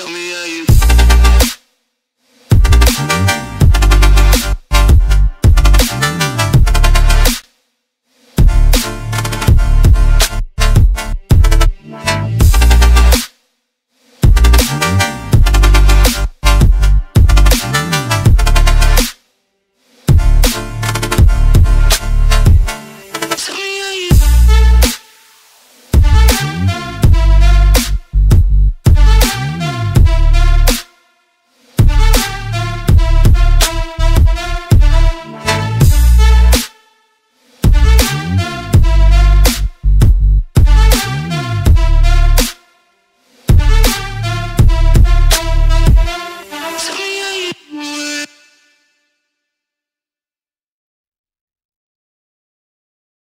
tell me